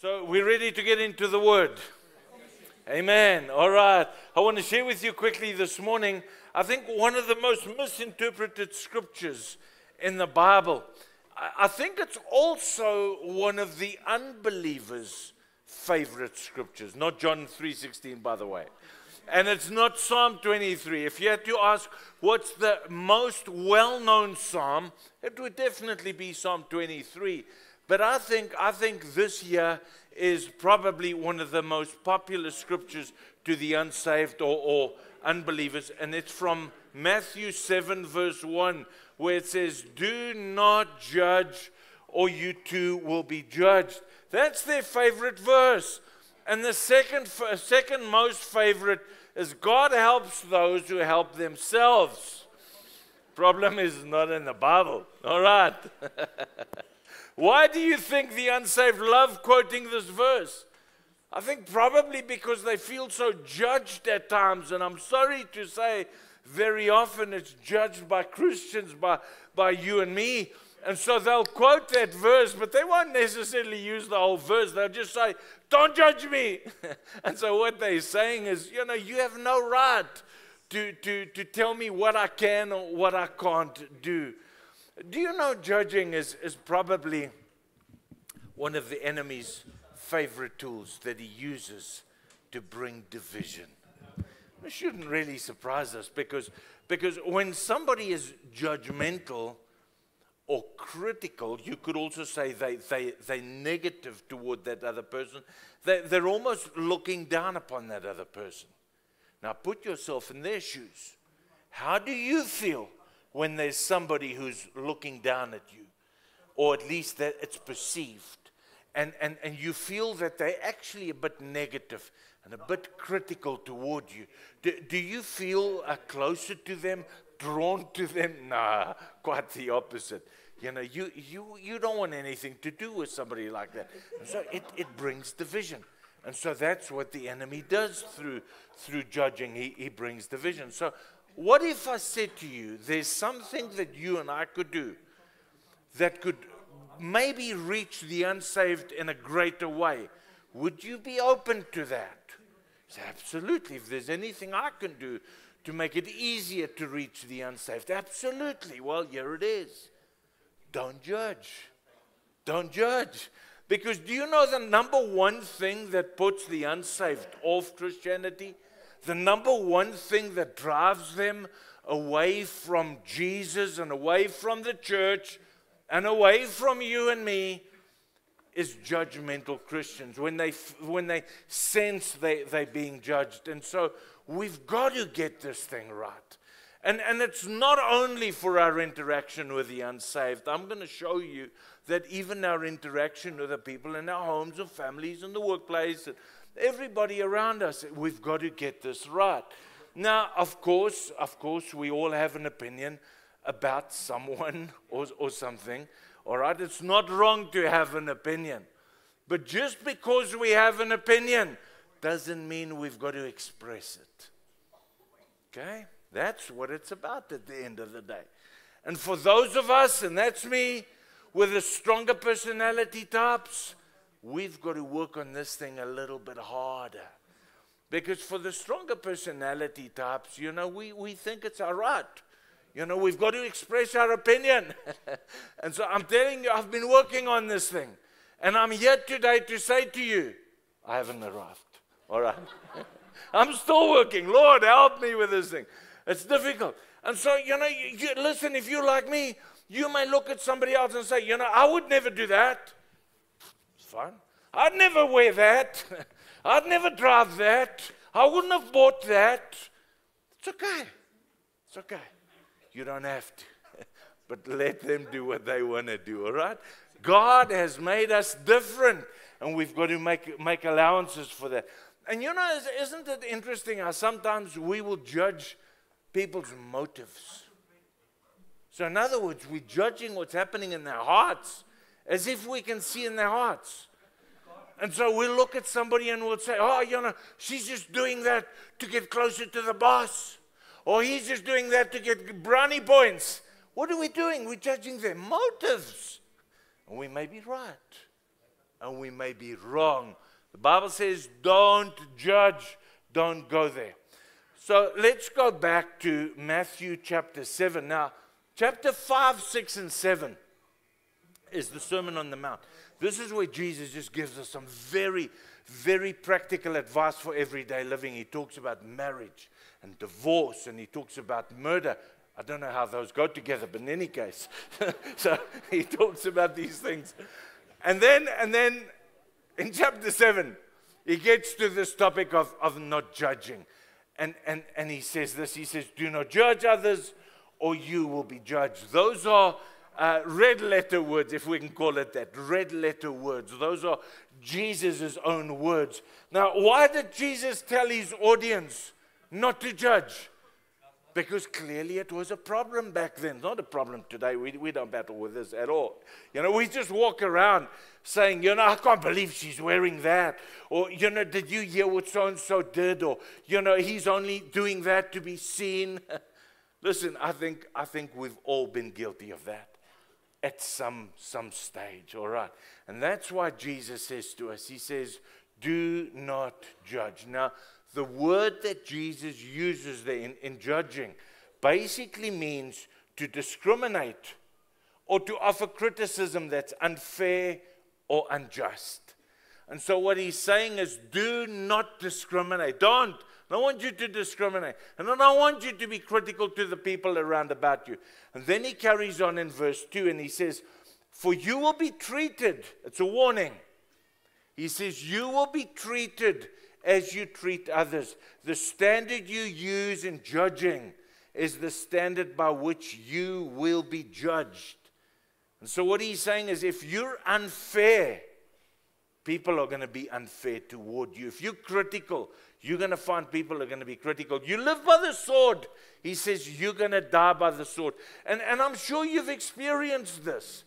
So we're ready to get into the word. Amen. All right. I want to share with you quickly this morning. I think one of the most misinterpreted scriptures in the Bible. I think it's also one of the unbelievers' favorite scriptures. Not John 3:16 by the way. And it's not Psalm 23. If you had to ask what's the most well-known psalm, it would definitely be Psalm 23. But I think, I think this year is probably one of the most popular scriptures to the unsaved or, or unbelievers. And it's from Matthew 7, verse 1, where it says, Do not judge, or you too will be judged. That's their favorite verse. And the second, second most favorite is God helps those who help themselves. Problem is not in the Bible. All right. Why do you think the unsaved love quoting this verse? I think probably because they feel so judged at times, and I'm sorry to say, very often it's judged by Christians, by, by you and me. And so they'll quote that verse, but they won't necessarily use the whole verse. They'll just say, Don't judge me. and so what they're saying is, you know, you have no right to, to, to tell me what I can or what I can't do. Do you know judging is, is probably one of the enemy's favorite tools that he uses to bring division? It shouldn't really surprise us because, because when somebody is judgmental or critical, you could also say they, they, they're negative toward that other person. They, they're almost looking down upon that other person. Now put yourself in their shoes. How do you feel when there's somebody who's looking down at you, or at least that it's perceived, and, and, and you feel that they're actually a bit negative and a bit critical toward you. Do, do you feel uh, closer to them, drawn to them? Nah, quite the opposite. You know, you, you, you don't want anything to do with somebody like that. And so it, it brings division. And so that's what the enemy does through, through judging. He, he brings division. So what if I said to you, there's something that you and I could do that could maybe reach the unsaved in a greater way? Would you be open to that? Absolutely. If there's anything I can do to make it easier to reach the unsaved, absolutely. Well, here it is. Don't judge. Don't judge. Because do you know the number one thing that puts the unsaved off Christianity? The number one thing that drives them away from Jesus and away from the church and away from you and me is judgmental Christians when they, when they sense they, they're being judged. And so we've got to get this thing right. And, and it's not only for our interaction with the unsaved. I'm going to show you that even our interaction with the people in our homes and families and the workplace, everybody around us. We've got to get this right. Now, of course, of course, we all have an opinion about someone or, or something. All right, it's not wrong to have an opinion. But just because we have an opinion doesn't mean we've got to express it. Okay? That's what it's about at the end of the day. And for those of us, and that's me, with the stronger personality types, we've got to work on this thing a little bit harder. Because for the stronger personality types, you know, we, we think it's all right. You know, we've got to express our opinion. and so I'm telling you, I've been working on this thing. And I'm here today to say to you, I haven't arrived. All right. I'm still working. Lord, help me with this thing. It's difficult. And so, you know, you, you, listen, if you're like me, you may look at somebody else and say, you know, I would never do that fun. I'd never wear that. I'd never drive that. I wouldn't have bought that. It's okay. It's okay. You don't have to. but let them do what they want to do, all right? God has made us different, and we've got to make, make allowances for that. And you know, isn't it interesting how sometimes we will judge people's motives? So, in other words, we're judging what's happening in their hearts as if we can see in their hearts. And so we'll look at somebody and we'll say, oh, you know, she's just doing that to get closer to the boss. Or he's just doing that to get brownie points. What are we doing? We're judging their motives. And we may be right. and we may be wrong. The Bible says, don't judge, don't go there. So let's go back to Matthew chapter 7. Now, chapter 5, 6, and 7 is the Sermon on the Mount. This is where Jesus just gives us some very, very practical advice for everyday living. He talks about marriage and divorce, and he talks about murder. I don't know how those go together, but in any case, so he talks about these things. And then, and then in chapter 7, he gets to this topic of, of not judging. And, and, and he says this he says, Do not judge others, or you will be judged. Those are uh, red letter words, if we can call it that. Red letter words. Those are Jesus' own words. Now, why did Jesus tell his audience not to judge? Because clearly it was a problem back then. not a problem today. We, we don't battle with this at all. You know, we just walk around saying, you know, I can't believe she's wearing that. Or, you know, did you hear what so and so did? Or, you know, he's only doing that to be seen. Listen, I think, I think we've all been guilty of that at some, some stage, all right? And that's why Jesus says to us, He says, do not judge. Now, the word that Jesus uses there in, in judging basically means to discriminate or to offer criticism that's unfair or unjust. And so, what he's saying is, do not discriminate. Don't. I don't want you to discriminate. And I don't want you to be critical to the people around about you. And then he carries on in verse 2 and he says, For you will be treated, it's a warning. He says, You will be treated as you treat others. The standard you use in judging is the standard by which you will be judged. And so, what he's saying is if you're unfair, people are going to be unfair toward you. If you're critical, you're going to find people are going to be critical. You live by the sword. He says you're going to die by the sword. And, and I'm sure you've experienced this.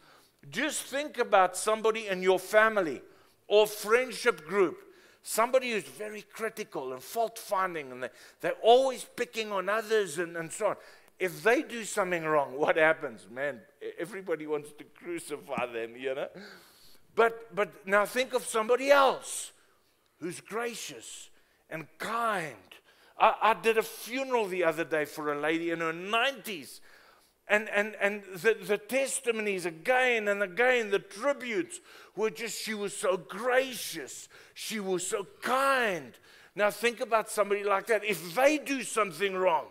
Just think about somebody in your family or friendship group somebody who's very critical and fault finding, and they, they're always picking on others and, and so on. If they do something wrong, what happens? Man, everybody wants to crucify them, you know? But, but now think of somebody else who's gracious and kind. I, I did a funeral the other day for a lady in her 90s and, and, and the, the testimonies again and again, the tributes were just, she was so gracious. She was so kind. Now think about somebody like that. If they do something wrong,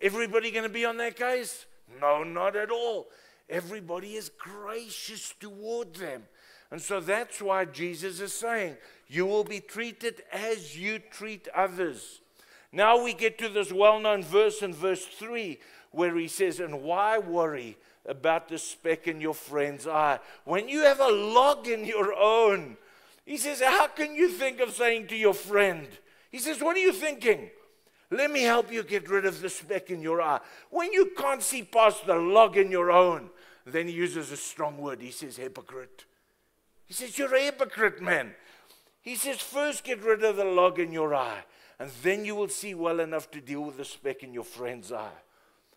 everybody going to be on their case? No, not at all. Everybody is gracious toward them. And so that's why Jesus is saying, You will be treated as you treat others. Now we get to this well known verse in verse 3 where he says, And why worry about the speck in your friend's eye when you have a log in your own? He says, How can you think of saying to your friend, He says, What are you thinking? Let me help you get rid of the speck in your eye. When you can't see past the log in your own, then he uses a strong word. He says, Hypocrite. He says, You're a hypocrite, man. He says, First get rid of the log in your eye, and then you will see well enough to deal with the speck in your friend's eye.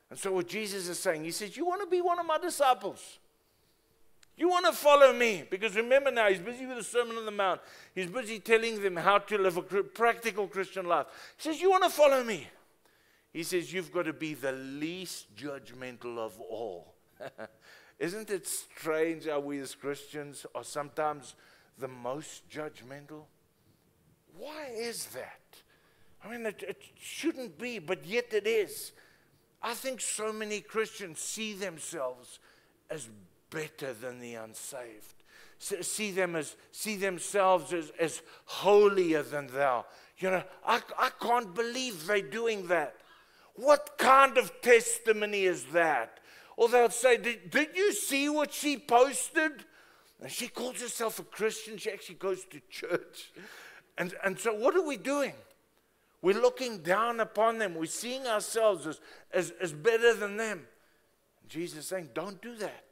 And so, what Jesus is saying, He says, You want to be one of my disciples? You want to follow me? Because remember now, He's busy with the Sermon on the Mount. He's busy telling them how to live a practical Christian life. He says, You want to follow me? He says, You've got to be the least judgmental of all. Isn't it strange how we as Christians are sometimes the most judgmental? Why is that? I mean, it, it shouldn't be, but yet it is. I think so many Christians see themselves as better than the unsaved. See them as see themselves as, as holier than thou. You know, I, I can't believe they're doing that. What kind of testimony is that? Or they'll say, Did, did you see what she posted? And she calls herself a Christian. She actually goes to church. And, and so, what are we doing? We're looking down upon them. We're seeing ourselves as, as, as better than them. Jesus is saying, don't do that.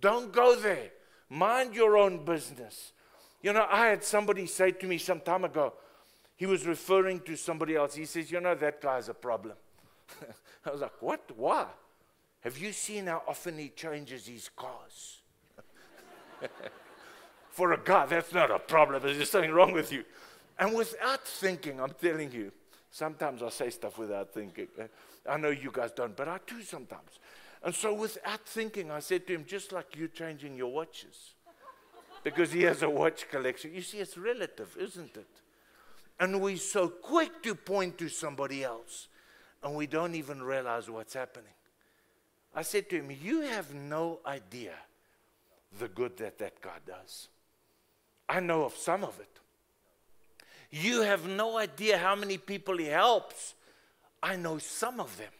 Don't go there. Mind your own business. You know, I had somebody say to me some time ago, he was referring to somebody else. He says, You know, that guy's a problem. I was like, What? Why? Have you seen how often he changes his cars? for a guy, that's not a problem. There's something wrong with you. And without thinking, I'm telling you, sometimes I say stuff without thinking. I know you guys don't, but I do sometimes. And so without thinking, I said to him, just like you changing your watches. Because he has a watch collection. You see, it's relative, isn't it? And we're so quick to point to somebody else, and we don't even realize what's happening. I said to him, You have no idea the good that that guy does. I know of some of it. You have no idea how many people he helps. I know some of them.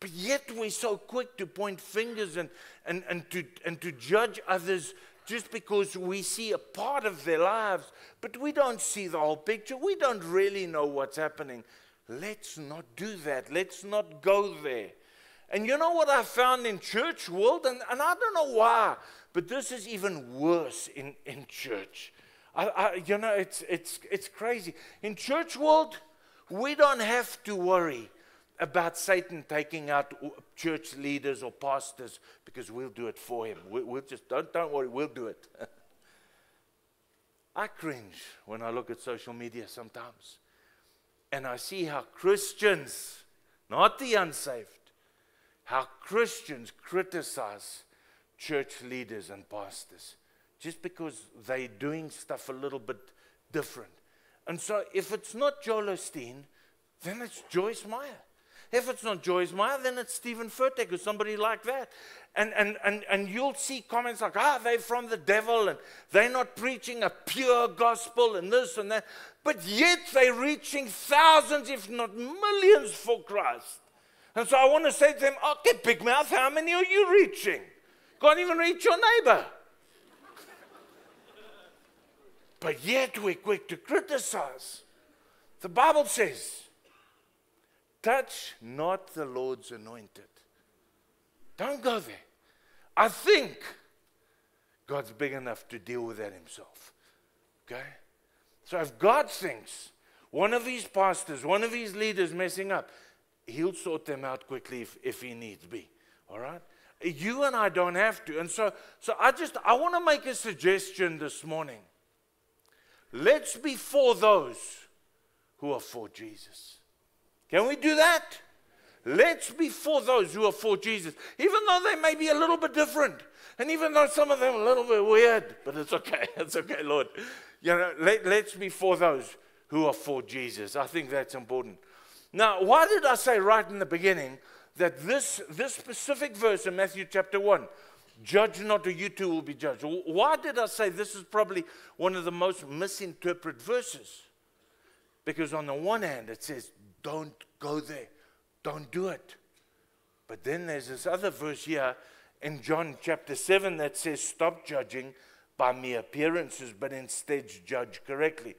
But yet we're so quick to point fingers and, and, and, to, and to judge others just because we see a part of their lives, but we don't see the whole picture. We don't really know what's happening. Let's not do that. Let's not go there. And you know what I found in church world? And, and I don't know why, but this is even worse in, in church. I, I, you know, it's, it's, it's crazy. In church world, we don't have to worry about Satan taking out church leaders or pastors because we'll do it for him. We, will just, don't, don't worry, we'll do it. I cringe when I look at social media sometimes. And I see how Christians, not the unsaved, how Christians criticize church leaders and pastors just because they're doing stuff a little bit different. And so if it's not Joel Osteen, then it's Joyce Meyer. If it's not Joyce Meyer, then it's Steven Furtick or somebody like that. And, and, and, and you'll see comments like, ah, they're from the devil and they're not preaching a pure gospel and this and that. But yet they're reaching thousands, if not millions, for Christ. And so I want to say to them, okay, oh, big mouth, how many are you reaching? Can't even reach your neighbor. but yet we're quick to criticize. The Bible says, touch not the Lord's anointed. Don't go there. I think God's big enough to deal with that himself. Okay? So if God thinks one of these pastors, one of these leaders messing up, he'll sort them out quickly if, if he needs be. All right? You and I don't have to. And so, so I just I want to make a suggestion this morning. Let's be for those who are for Jesus. Can we do that? Let's be for those who are for Jesus, even though they may be a little bit different. And even though some of them are a little bit weird, but it's okay. It's okay, Lord. You know, let, let's be for those who are for Jesus. I think that's important. Now, why did I say right in the beginning that this, this specific verse in Matthew chapter 1, judge not or you too will be judged? Why did I say this is probably one of the most misinterpreted verses? Because on the one hand, it says, don't go there, don't do it. But then there's this other verse here in John chapter 7 that says, stop judging by mere appearances, but instead judge correctly.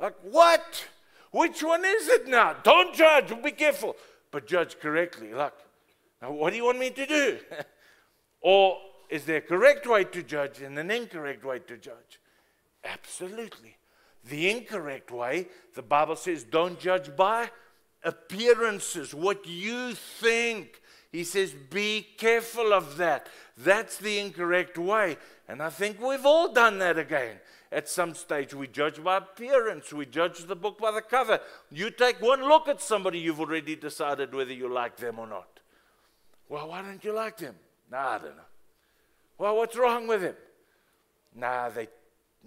Like, what? Which one is it now? Don't judge, be careful, but judge correctly. Look, now what do you want me to do? or is there a correct way to judge and an incorrect way to judge? Absolutely. The incorrect way, the Bible says, don't judge by appearances, what you think. He says, be careful of that. That's the incorrect way. And I think we've all done that again. At some stage, we judge by appearance, we judge the book by the cover. You take one look at somebody, you've already decided whether you like them or not. Well, why don't you like them? Nah, I don't know. Well, what's wrong with him? Nah, they,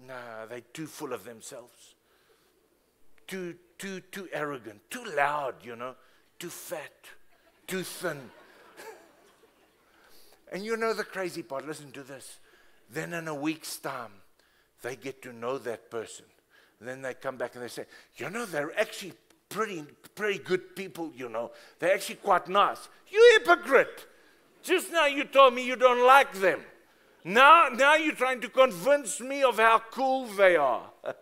nah, they're too full of themselves. Too, too, too arrogant, too loud, you know, too fat, too thin. and you know the crazy part, listen to this. Then in a week's time, they get to know that person. And then they come back and they say, you know, they're actually pretty, pretty good people, you know. They're actually quite nice. You hypocrite. Just now you told me you don't like them. Now, now you're trying to convince me of how cool they are.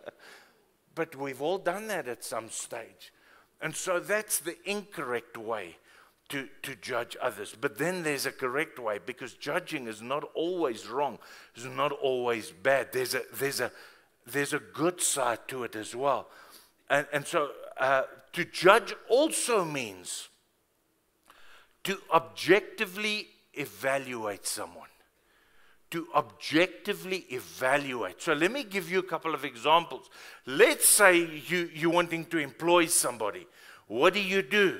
but we've all done that at some stage. And so that's the incorrect way to, to judge others. But then there's a correct way because judging is not always wrong, it's not always bad. There's a, there's a, there's a good side to it as well. And, and so uh, to judge also means to objectively evaluate someone, to objectively evaluate. So let me give you a couple of examples. Let's say you, you're wanting to employ somebody. What do you do?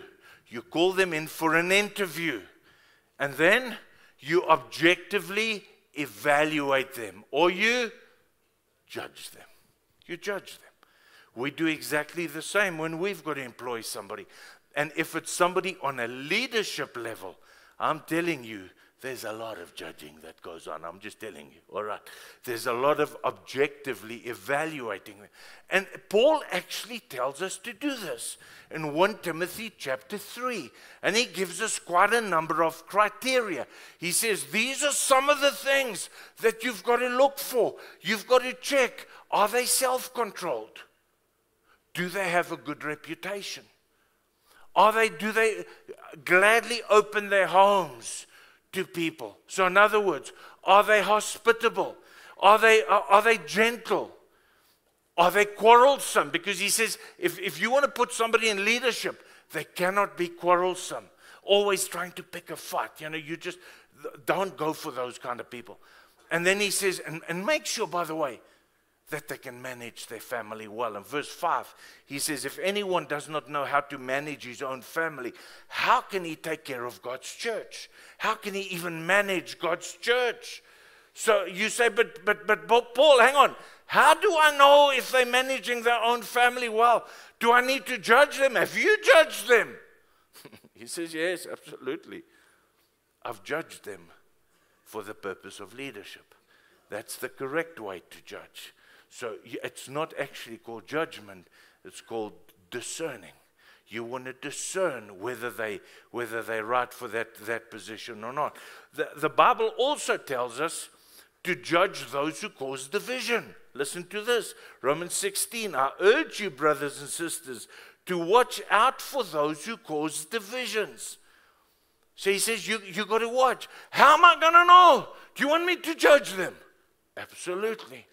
You call them in for an interview. And then you objectively evaluate them or you judge them. You judge them. We do exactly the same when we've got to employ somebody. And if it's somebody on a leadership level, I'm telling you, there's a lot of judging that goes on. I'm just telling you. All right. There's a lot of objectively evaluating. And Paul actually tells us to do this in 1 Timothy chapter 3. And he gives us quite a number of criteria. He says, These are some of the things that you've got to look for. You've got to check are they self controlled? Do they have a good reputation? Are they, do they gladly open their homes? To people. So, in other words, are they hospitable? Are they, are, are they gentle? Are they quarrelsome? Because he says if, if you want to put somebody in leadership, they cannot be quarrelsome, always trying to pick a fight. You know, you just don't go for those kind of people. And then he says, and, and make sure, by the way, that they can manage their family well. In verse 5, he says, If anyone does not know how to manage his own family, how can he take care of God's church? How can he even manage God's church? So you say, but, but, but, Paul, hang on. How do I know if they're managing their own family well? Do I need to judge them? Have you judged them? he says, Yes, absolutely. I've judged them for the purpose of leadership. That's the correct way to judge. So it's not actually called judgment, it's called discerning. You want to discern whether they whether they're right for that, that position or not. The, the Bible also tells us to judge those who cause division. Listen to this Romans 16. I urge you, brothers and sisters, to watch out for those who cause divisions. So he says, You you got to watch. How am I going to know? Do you want me to judge them? Absolutely.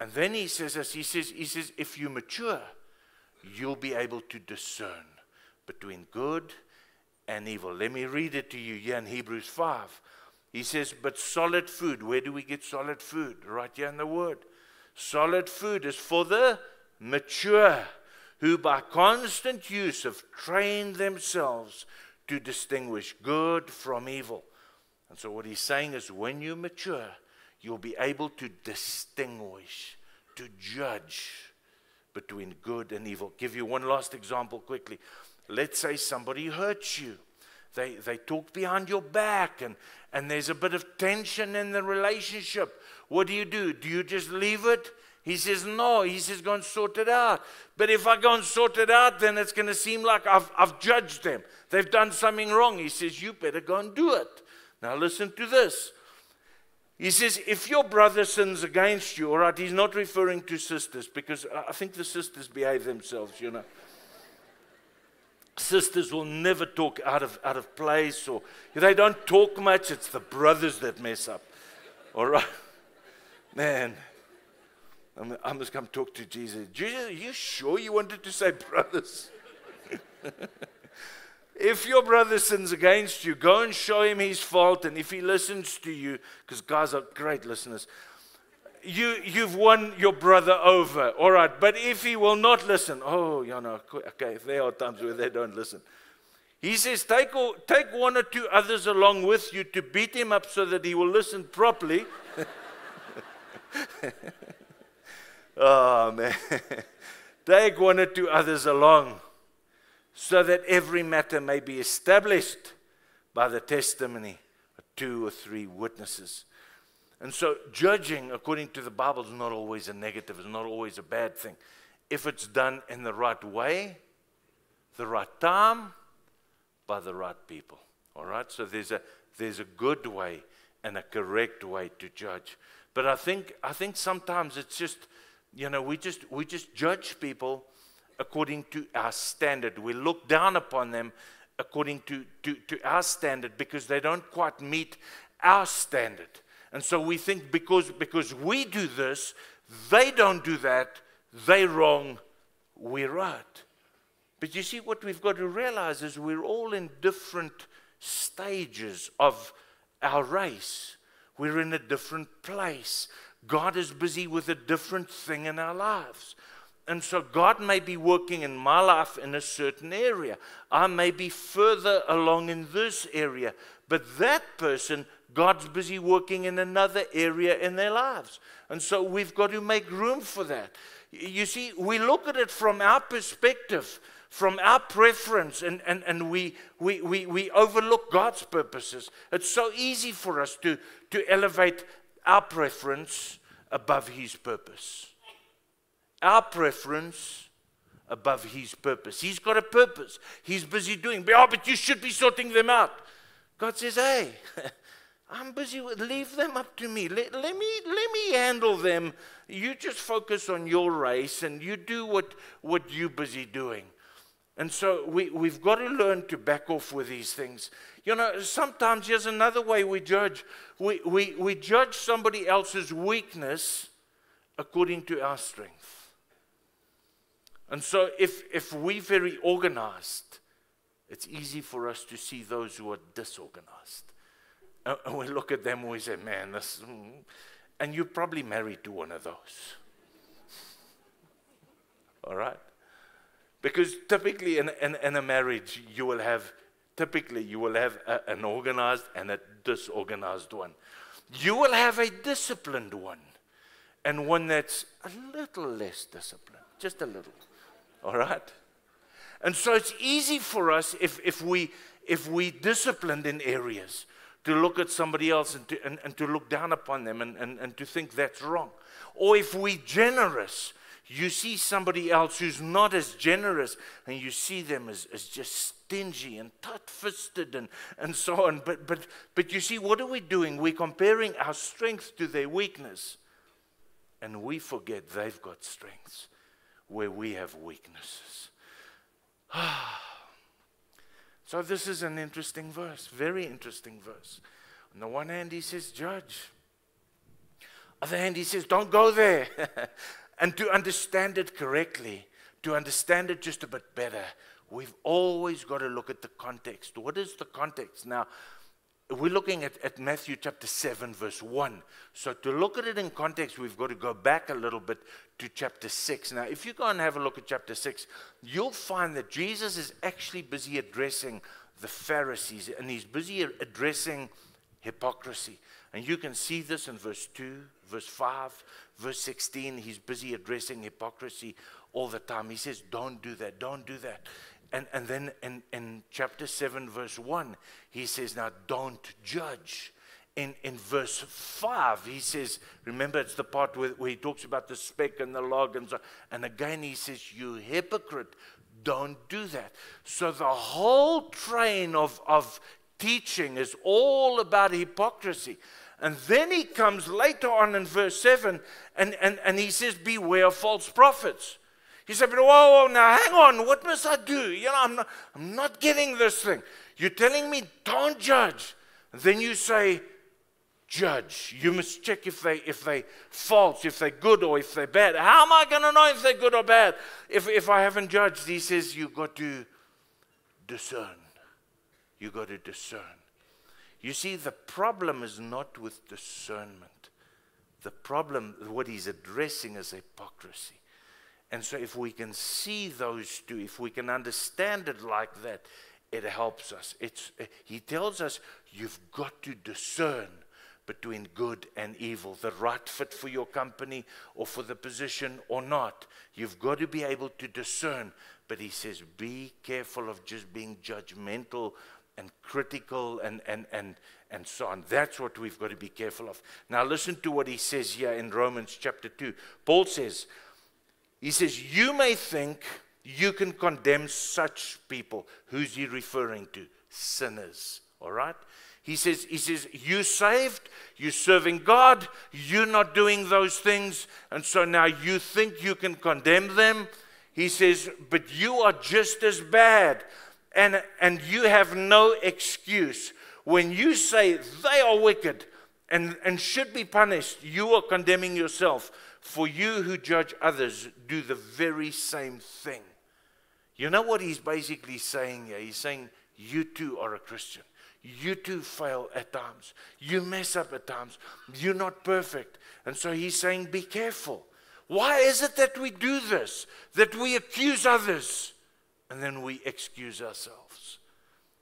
And then he says this, he says, he says, if you mature, you'll be able to discern between good and evil. Let me read it to you here in Hebrews 5. He says, but solid food, where do we get solid food? Right here in the word. Solid food is for the mature, who by constant use have trained themselves to distinguish good from evil. And so, what he's saying is, when you mature, you'll be able to distinguish, to judge between good and evil. Give you one last example quickly. Let's say somebody hurts you. They, they talk behind your back and, and there's a bit of tension in the relationship. What do you do? Do you just leave it? He says, No. He says, Go and sort it out. But if I go and sort it out, then it's going to seem like I've, I've judged them. They've done something wrong. He says, You better go and do it. Now, listen to this. He says, if your brother sins against you, all right, he's not referring to sisters because I think the sisters behave themselves, you know. Sisters will never talk out of, out of place or they don't talk much. It's the brothers that mess up. All right? Man, I must come talk to Jesus. Jesus, are you sure you wanted to say brothers? If your brother sins against you, go and show him his fault. And if he listens to you, because guys are great listeners, you, you've won your brother over. All right. But if he will not listen, oh, you know, okay, there are times where they don't listen. He says, take, take one or two others along with you to beat him up so that he will listen properly. oh, man. take one or two others along so that every matter may be established by the testimony of two or three witnesses. And so, judging according to the Bible is not always a negative, it's not always a bad thing. If it's done in the right way, the right time, by the right people. All right? So, there's a, there's a good way and a correct way to judge. But I think, I think sometimes it's just, you know, we just, we just judge people according to our standard. We look down upon them according to, to, to our standard because they don't quite meet our standard. And so we think because, because we do this, they don't do that, they wrong, we're right. But you see, what we've got to realize is we're all in different stages of our race. We're in a different place. God is busy with a different thing in our lives. And so God may be working in my life in a certain area. I may be further along in this area. But that person, God's busy working in another area in their lives. And so we've got to make room for that. You see, we look at it from our perspective, from our preference, and, and, and we, we, we, we overlook God's purposes. It's so easy for us to, to elevate our preference above His purpose our preference above his purpose. He's got a purpose. He's busy doing. Oh, but you should be sorting them out. God says, hey, I'm busy with leave them up to me. Let, let me let me handle them. You just focus on your race and you do what, what you're busy doing. And so we, we've got to learn to back off with these things. You know, sometimes here's another way we judge. We, we, we judge somebody else's weakness according to our strength. And so, if, if we're very organized, it's easy for us to see those who are disorganized. And we look at them and we say, man, this. Mm. And you're probably married to one of those. All right? Because typically in, in, in, a marriage, you will have, typically, you will have a, an organized and a disorganized one. You will have a disciplined one and one that's a little less disciplined, just a little. All right? And so it's easy for us if, if, we, if we disciplined in areas to look at somebody else and to, and, and to look down upon them and, and, and to think that's wrong. Or if we generous, you see somebody else who's not as generous and you see them as, as just stingy and tight-fisted and, and so on. But, but, but you see, what are we doing? We're comparing our strength to their weakness. And we forget they've got strengths where we have weaknesses. so, this is an interesting verse, very interesting verse. On the one hand, he says, Judge. On the other hand, he says, Don't go there. and to understand it correctly, to understand it just a bit better, we've always got to look at the context. What is the context? Now, we're looking at, at Matthew chapter 7, verse 1. So, to look at it in context, we've got to go back a little bit to chapter 6. Now, if you go and have a look at chapter 6, you'll find that Jesus is actually busy addressing the Pharisees and he's busy addressing hypocrisy. And you can see this in verse 2, verse 5, verse 16. He's busy addressing hypocrisy all the time. He says, Don't do that, don't do that. And, and then in, in chapter 7, verse 1, he says, Now don't judge. In, in verse 5, he says, Remember, it's the part where, where he talks about the speck and the log and so And again, he says, You hypocrite, don't do that. So the whole train of, of teaching is all about hypocrisy. And then he comes later on in verse 7 and, and, and he says, Beware of false prophets. He said, but whoa, whoa, now hang on, what must I do? You know, I'm not, I'm not getting this thing. You're telling me don't judge. And then you say, judge. You must check if they if they false, if they're good or if they're bad. How am I gonna know if they're good or bad? If if I haven't judged, he says you've got to discern. You got to discern. You see, the problem is not with discernment. The problem, what he's addressing is hypocrisy. And so, if we can see those two, if we can understand it like that, it helps us. It's, eh, he tells us you've got to discern between good and evil, the right fit for your company or for the position or not. You've got to be able to discern. But he says, be careful of just being judgmental and critical and, and, and, and so on. That's what we've got to be careful of. Now, listen to what he says here in Romans chapter 2. Paul says, he says, You may think you can condemn such people. Who's he referring to? Sinners. All right? He says, he says, you saved, you're serving God, you're not doing those things, and so now you think you can condemn them. He says, but you are just as bad, and, and you have no excuse. When you say they are wicked and, and should be punished, you are condemning yourself. For you who judge others do the very same thing. You know what he's basically saying here? He's saying, You too are a Christian. You too fail at times. You mess up at times. You're not perfect. And so he's saying, Be careful. Why is it that we do this? That we accuse others and then we excuse ourselves?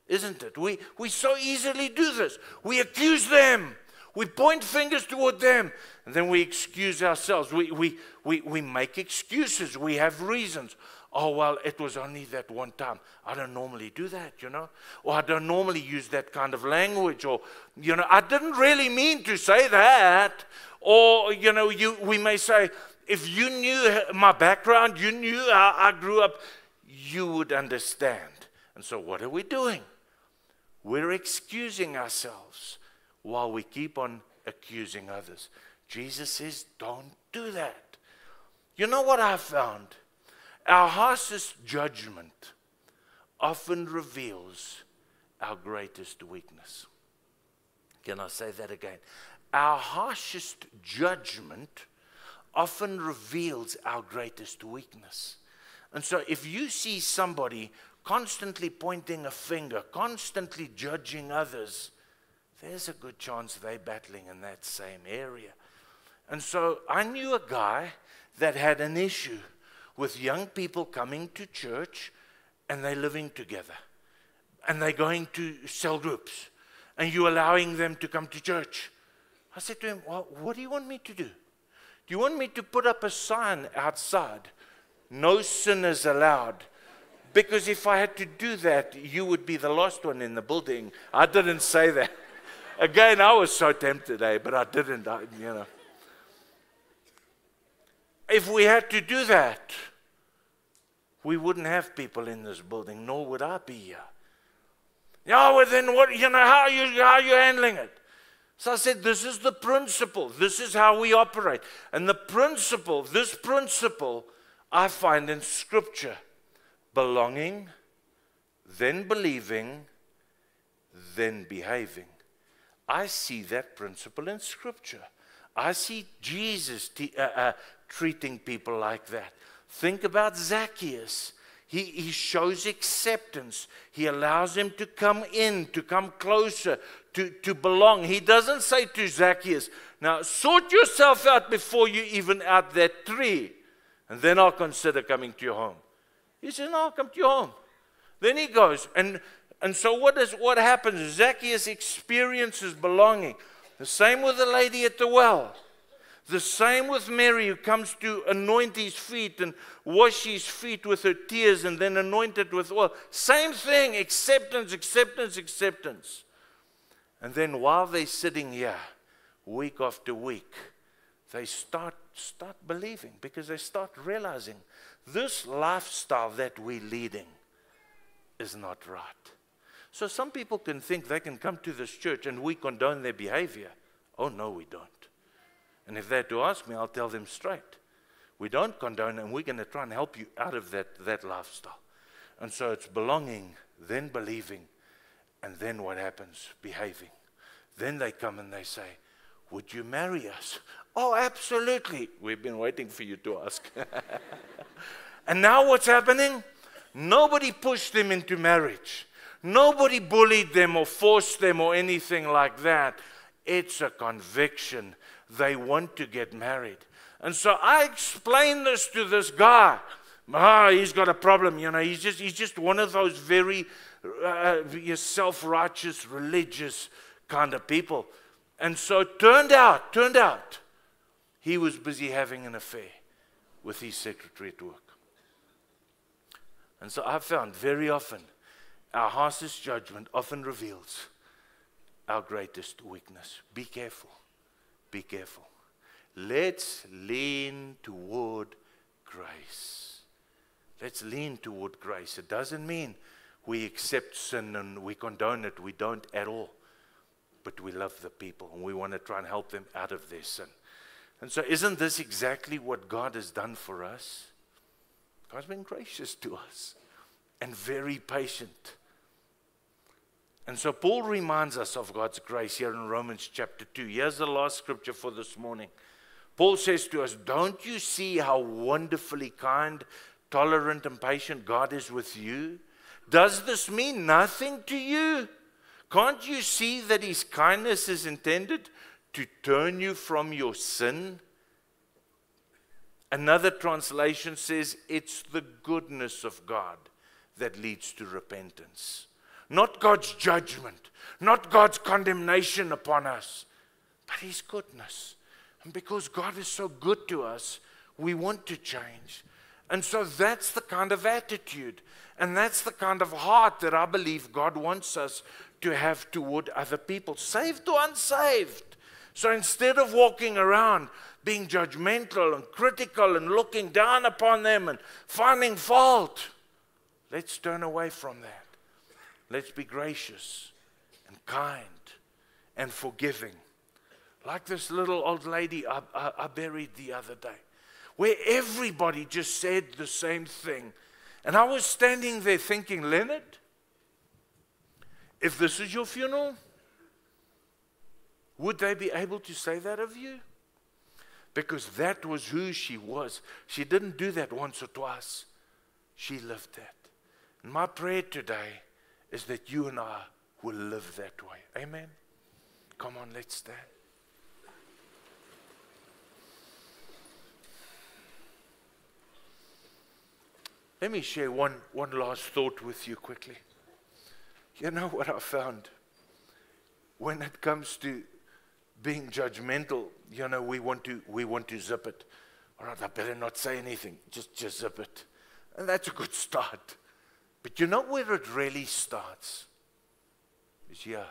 Isn't it? We, we so easily do this. We accuse them. We point fingers toward them and then we excuse ourselves. We, we, we, we make excuses. We have reasons. Oh, well, it was only that one time. I don't normally do that, you know. Or I don't normally use that kind of language. Or, you know, I didn't really mean to say that. Or, you know, you, we may say, if you knew my background, you knew how I grew up, you would understand. And so, what are we doing? We're excusing ourselves while we keep on accusing others. Jesus says, don't do that. You know what I found? Our harshest judgment often reveals our greatest weakness. Can I say that again? Our harshest judgment often reveals our greatest weakness. And so if you see somebody constantly pointing a finger, constantly judging others, there's a good chance they're battling in that same area. And so I knew a guy that had an issue with young people coming to church and they're living together and they're going to cell groups and you're allowing them to come to church. I said to him, Well, what do you want me to do? Do you want me to put up a sign outside? No sinners allowed. Because if I had to do that, you would be the last one in the building. I didn't say that. Again, I was so tempted, eh? but I didn't, I, you know. If we had to do that, we wouldn't have people in this building, nor would I be here. Yeah, well then what you know, how you how are you handling it? So I said, this is the principle. This is how we operate. And the principle, this principle, I find in Scripture belonging, then believing, then behaving. I see that principle in Scripture. I see Jesus uh, uh, treating people like that. Think about Zacchaeus. He, he shows acceptance. He allows him to come in, to come closer, to, to belong. He doesn't say to Zacchaeus, Now sort yourself out before you even out that tree, and then I'll consider coming to your home. He says, No, I'll come to your home. Then he goes, and, and so what, is, what happens? Zacchaeus experiences belonging. The same with the lady at the well. The same with Mary, who comes to anoint his feet and wash his feet with her tears and then anoint it with oil. Same thing acceptance, acceptance, acceptance. And then while they're sitting here, week after week, they start, start believing because they start realizing this lifestyle that we're leading is not right. So some people can think they can come to this church and we condone their behavior. Oh, no, we don't. And if they had to ask me, I'll tell them straight. We don't condone, and we're going to try and help you out of that, that lifestyle. And so it's belonging, then believing, and then what happens? Behaving. Then they come and they say, Would you marry us? Oh, absolutely. We've been waiting for you to ask. and now what's happening? Nobody pushed them into marriage. Nobody bullied them or forced them or anything like that. It's a conviction they want to get married. And so I explained this to this guy. Ah, he's got a problem, you know. He's just, he's just one of those very uh, self righteous, religious kind of people. And so it turned out, turned out, he was busy having an affair with his secretary at work. And so I found very often our harshest judgment often reveals our greatest weakness. Be careful. Be careful. Let's lean toward grace. Let's lean toward grace. It doesn't mean we accept sin and we condone it. We don't at all. But we love the people and we want to try and help them out of their sin. And so, isn't this exactly what God has done for us? God's been gracious to us and very patient. And so Paul reminds us of God's grace here in Romans chapter 2. Here's the last scripture for this morning. Paul says to us, Don't you see how wonderfully kind, tolerant, and patient God is with you? Does this mean nothing to you? Can't you see that his kindness is intended to turn you from your sin? Another translation says it's the goodness of God that leads to repentance. Not God's judgment, not God's condemnation upon us, but His goodness. And because God is so good to us, we want to change. And so that's the kind of attitude and that's the kind of heart that I believe God wants us to have toward other people, saved or unsaved. So instead of walking around being judgmental and critical and looking down upon them and finding fault, let's turn away from that. Let's be gracious and kind and forgiving. Like this little old lady I, I, I buried the other day, where everybody just said the same thing and I was standing there thinking, Leonard, if this is your funeral, would they be able to say that of you? Because that was who she was. She didn't do that once or twice, she lived that. And my prayer today is that you and I will live that way. Amen. Come on, let's stand. Let me share one, one last thought with you quickly. You know what I found? When it comes to being judgmental, you know, we want to, we want to zip it. All right, I better not say anything. Just, just zip it. And that's a good start. But you know where it really starts? Is here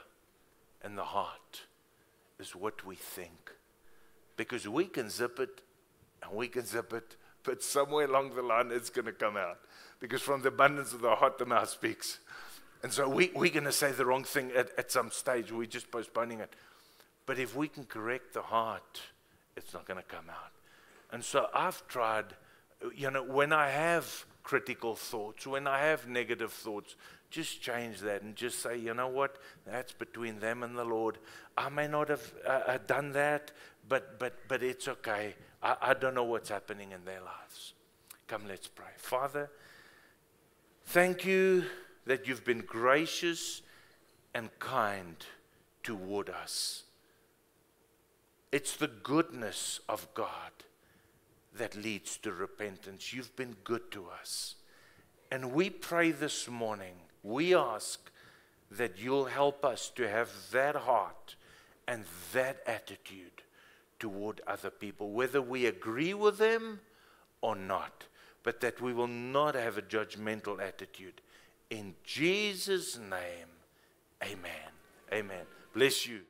in the heart, is what we think. Because we can zip it and we can zip it but somewhere along the line it's going to come out. Because from the abundance of the heart, the mouth speaks. And so we, we're going to say the wrong thing at, at some stage. We're just postponing it. But if we can correct the heart, it's not going to come out. And so I've tried, you know, when I have critical thoughts, when I have negative thoughts, just change that and just say, you know what, that's between them and the Lord. I may not have uh, uh done that, but, but, but it's okay. I, I don't know what's happening in their lives. Come, let's pray. Father, thank you that you've been gracious and kind toward us. It's the goodness of God that leads to repentance. You've been good to us. And we pray this morning, we ask that you'll help us to have that heart and that attitude toward other people, whether we agree with them or not, but that we will not have a judgmental attitude. In Jesus' name, amen. Amen. Bless you.